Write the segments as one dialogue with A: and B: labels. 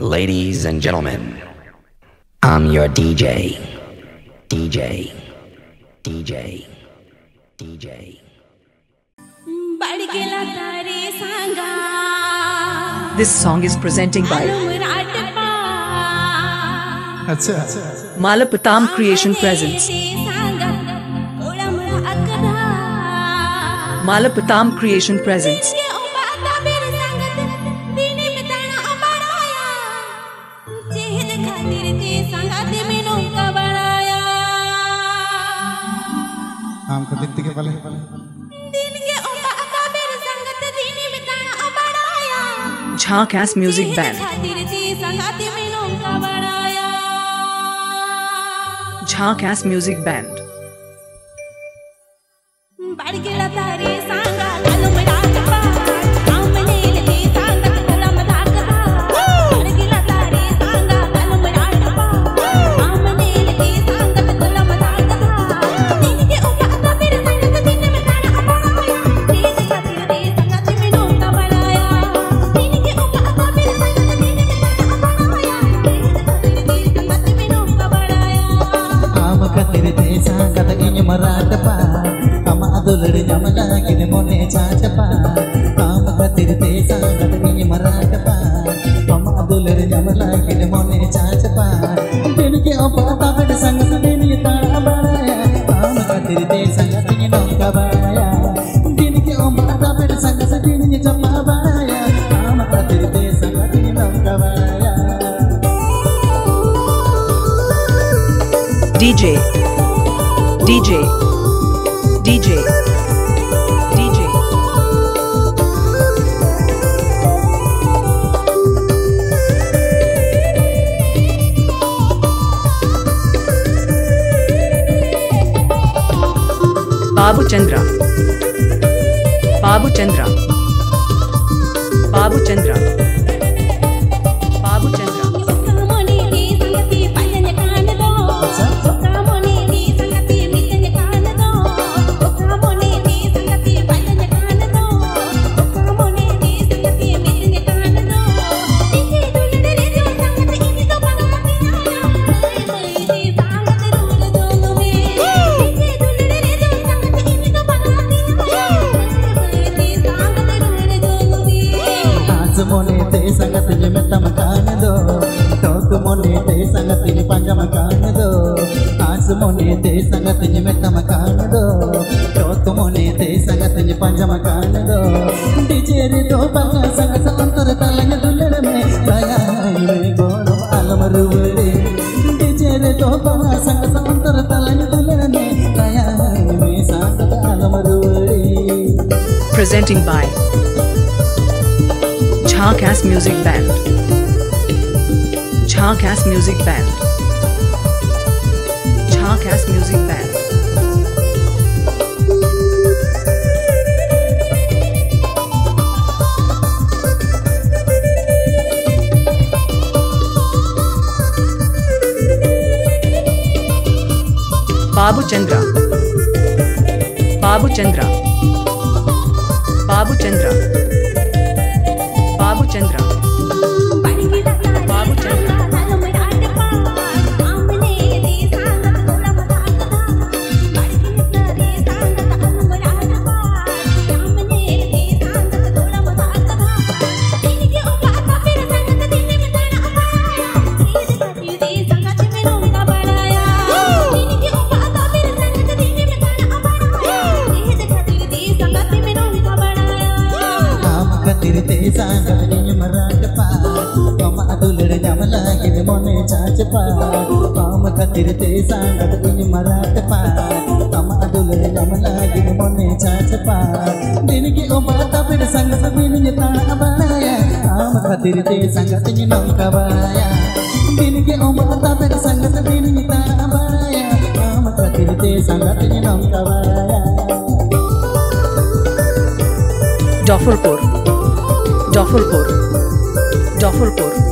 A: Ladies and gentlemen, I'm your DJ. DJ. DJ. DJ.
B: This song is presenting by Malapatam Creation Presents. Malapatam Creation Presents.
C: ते music band झाकैस
D: music band के पले
C: दिन के सांगत दिने. खातिर बनाया.
D: किन मोने चाच पा आम कतिर ते सांगत इन मराठ पा हम अदुलड़ जमला किन मोने चाच पा दिन के ओपाता बड़ संगत दिन ये ताड़ा बनाया आम कतिर ते संगत इन नौका बनाया दिन के ओपाता बड़ संगत दिन ये जमा बनाया आम कतिर ते संगत इन नौका बनाया.
B: DJ. DJ. DJ.
D: Chandra Babu Chandra Babu చంద్ర తోకు మొన్నేతే సంగతిని పంజమ కానదు ఆసు మొన్నేతే సంగతిని మెత్తమ కానదు తోకు మొన్నేతే సంగతిని పంజమ కానదు డిచేరితో పన్న సంగత అంతర తలంగ దుల్లడమే తయారే గోడం అలమరువుడే డిచేరితో పన్న సంగత అంతర తలంగ దుల్లడమే తయారే సాగత అలమరువుడే
B: Presenting by Jharkhas Music Band. Jharkhas Music Band. Jharkhas Music Band. Babu Chandra. Babu Chandra. Babu Chandra.
D: जमला किन मोने चाच कतिर ते सांगत नी मराठ पा कम अदुलड़ जमला किन मोने चाच पा दिन की ओ फिर संगत ताना काम कतिर ते संगत नी नौका ओ फिर संगत ताना काम कतिर ते संगत नी नौका
B: Dofferpur. Dofferpur. Dofferpur.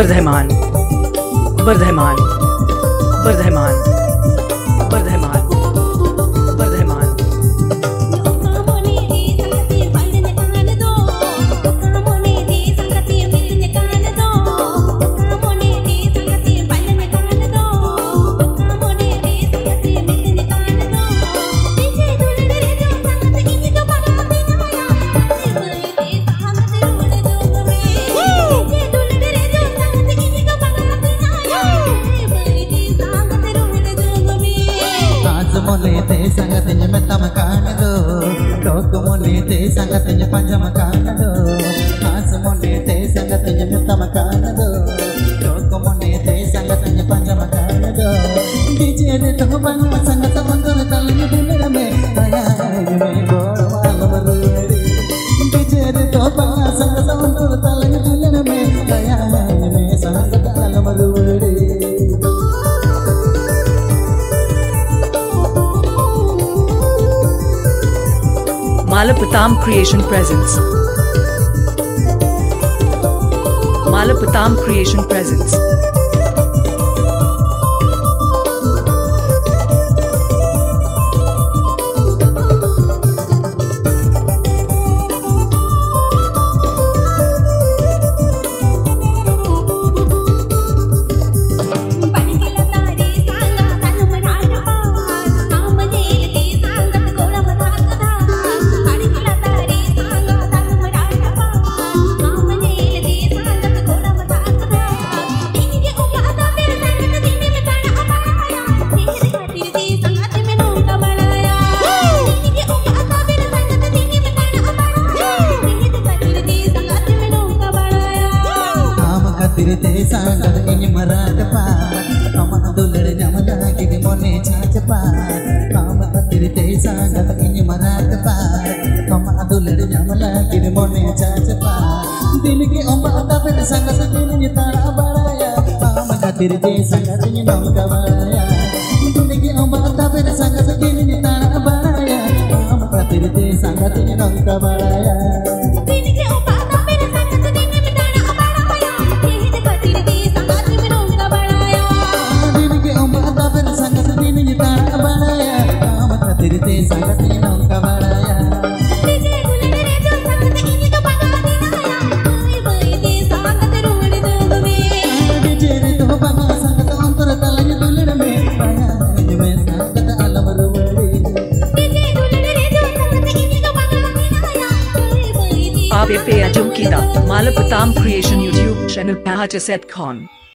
D: बरदहमान बरदहमान बरदहमान సంగతుంజ పంచమ కానదు ఆసు మొన్నే తే సంగతుంజ ముత్తమ కానదు. లోకు మొన్నే తే సంగతుంజ పంచమ
B: Malapatam Creation presents. Malapatam Creation presents.
C: ini Tiri-tiri sangat
B: ingin nongkabaraya Mama katiri-tiri Tam Creation YouTube channel Pahajaset Khan.